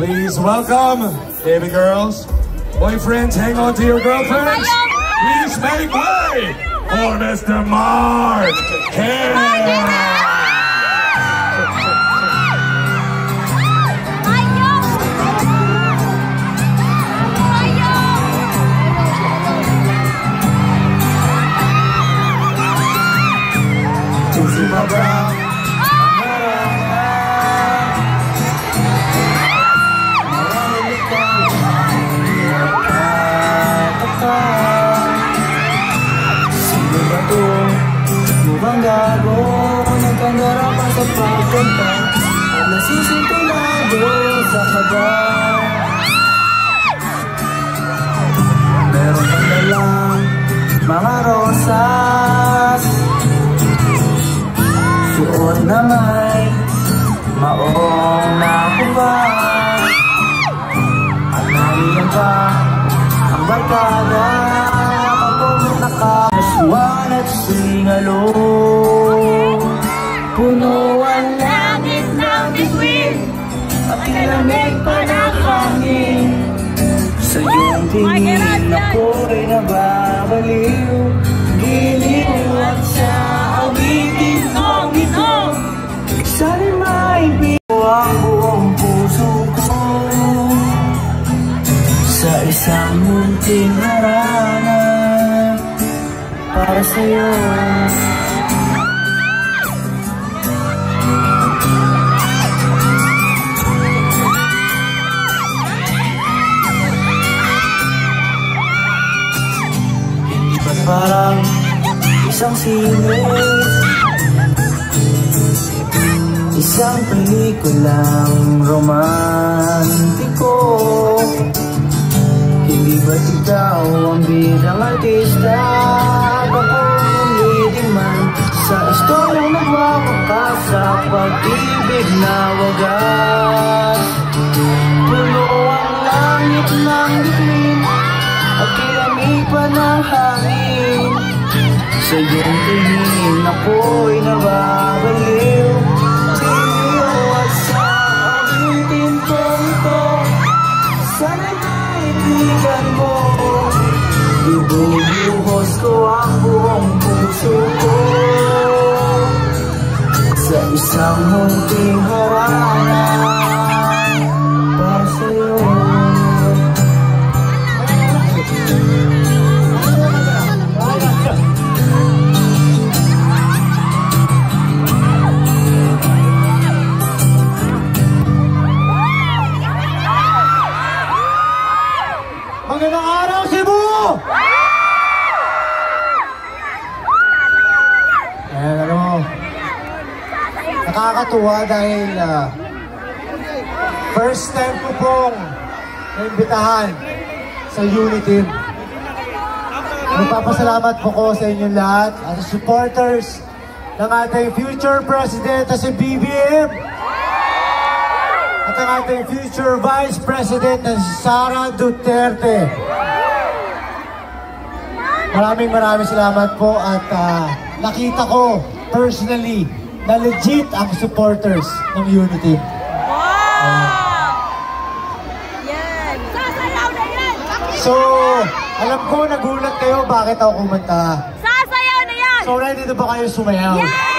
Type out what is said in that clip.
Please welcome, baby girls. Boyfriends, hang on to your girlfriends. Please make way for Mr. Mark. At nasisintulado sa kaba Meron kang dalang mga rosas. Suot na may maong nakumbay At nariyan pa ang barkada. Kapag nakaswan at singalo Puno At kilamig pa ng hangin. Sa iyong tingin ako'y nababaliw Giliw at sa awitin kong ito. Sana'y maibigo ang buong puso ko. Sa isang munting harana para sa'yo. Hindi ba parang isang sinis? Isang pelikulang romantiko. Hindi ba't ikaw ang bidang artista? Ang leading man Sa istoryang nagwawakas Sa pag-ibig na wagas. Puno ang langit ng kilamig pa ng hangin Sa iyong tingin ako'y nababaliw. Sa awitin kong Sana'y kaibigan mo. Ibubuhos ko ang buong Sa isang munting harana Cebu! Ayan, ano, nakakatuwa dahil ah, first time ko pong naimbitahan sa Unity. Magpapasalamat po ko sa inyong lahat at supporters ng ating future president na si BBM at ang ating future Vice President na si Sara Duterte. Maraming maraming salamat po at ah, nakita ko personally na legit ang supporters ng Unity. Yan! Sasayaw na yan! So, alam ko nagulat kayo bakit ako kumanta. Sasayaw na yan! So, ready na ba kayo sumayaw? Yes!